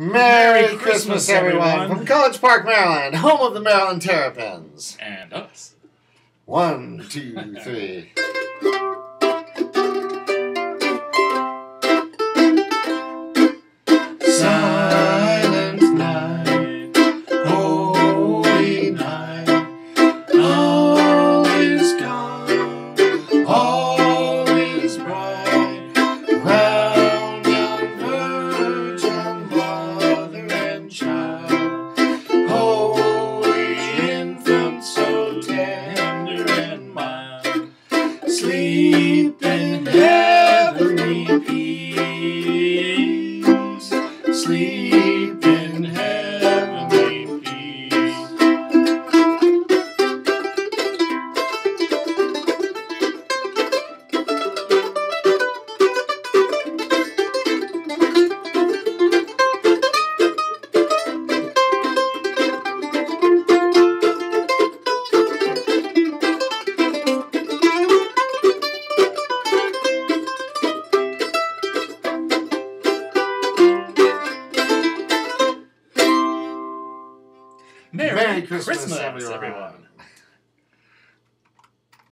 Merry, Christmas, Christmas, everyone, everyone. from College Park, Maryland, home of the Maryland Terrapins. And us. One, two, three. Sleep in heavenly peace, sleep Merry, Merry Christmas, Christmas, everyone. everyone.